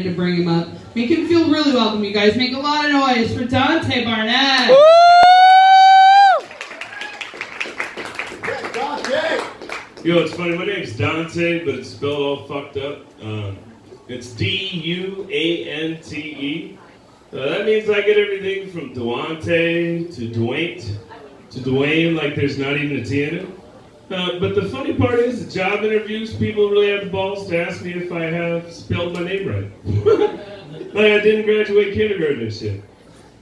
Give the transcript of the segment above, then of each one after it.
to bring him up. Make him feel really welcome, you guys. Make a lot of noise for Dante Barnett. Yo, it's funny. My name's Dante, but it's spelled all fucked up. Uh, it's D U A N T E. Uh, that means I get everything from Duante to Dwayne to Dwayne, like there's not even a T in it. Uh, but the funny part is, job interviews, people really have the balls to ask me if I have spelled my name right. like I didn't graduate kindergarten and shit.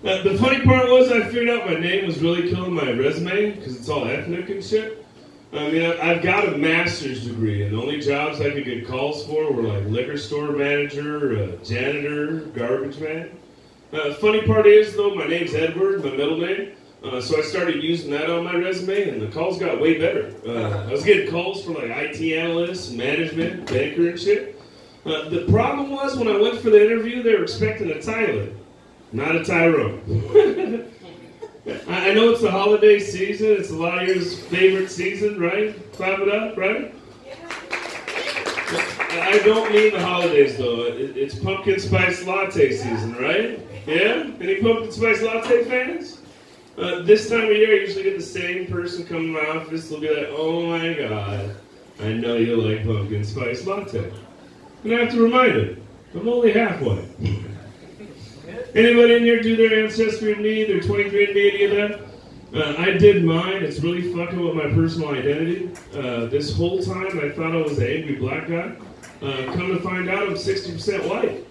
Uh, the funny part was, I figured out my name was really killing my resume because it's all ethnic and shit. I mean, I've got a master's degree, and the only jobs I could get calls for were like liquor store manager, uh, janitor, garbage man. Uh, funny part is, though, my name's Edward, my middle name. Uh, so I started using that on my resume, and the calls got way better. Uh, I was getting calls for like IT analysts, management, banker, and shit. Uh, the problem was when I went for the interview, they were expecting a Tyler, not a Tyrone. I I know it's the holiday season. It's a lot of your favorite season, right? Clap it up, right? I don't mean the holidays though. It's pumpkin spice latte season, right? Yeah? Any pumpkin spice latte fans? Uh, this time of year, I usually get the same person come to my office. They'll be like, "Oh my god, I know you like pumpkin spice latte," and I have to remind them, I'm only halfway. Anybody in here do their ancestry and me, their 23andMe, any of that? Uh, I did mine. It's really fucking with my personal identity. Uh, this whole time, I thought I was an angry black guy. Uh, come to find out, I'm 60% white.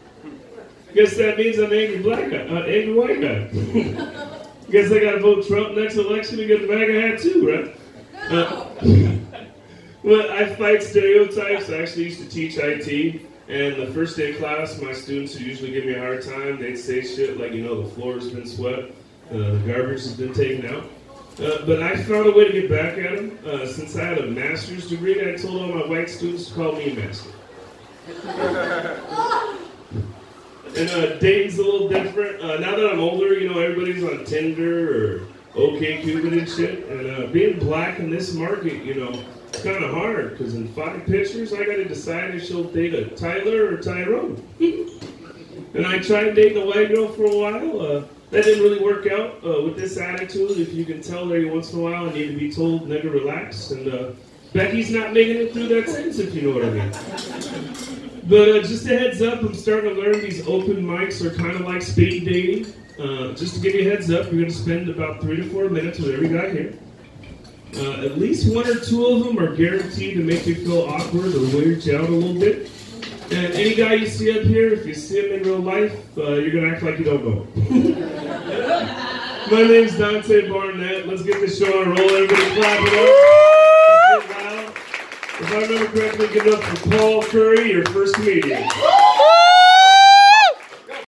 Guess that means I'm angry black guy, uh, angry white guy. Guess I gotta vote Trump next election to get the MAGA hat too, right? Uh, well, I fight stereotypes. I actually used to teach IT, and the first day of class, my students who usually give me a hard time, they'd say shit like, you know, the floor's been swept, uh, the garbage has been taken out. Uh, but I found a way to get back at them. Uh, since I had a master's degree, I told all my white students to call me master. And uh, dating's a little different. Uh, now that I'm older, you know, everybody's on Tinder or OkCupid and shit. And uh, being black in this market, you know, it's kind of hard because in five pictures, I got to decide if she'll date a Tyler or Tyrone. and I tried dating a white girl for a while. Uh, that didn't really work out uh, with this attitude. If you can tell every once in a while, I need to be told, nigga, relax. And uh, Becky's not making it through that sentence, if you know what I mean. But uh, just a heads up, I'm starting to learn these open mics are kind of like speed dating. Uh, just to give you a heads up, you're going to spend about three to four minutes with every guy here. Uh, at least one or two of them are guaranteed to make you feel awkward or weird you out a little bit. And any guy you see up here, if you see him in real life, uh, you're going to act like you don't know. My name's Dante Barnett. Let's get this show on roll. Everybody clap it up. If I remember correctly, give it up for Paul Curry, your first comedian.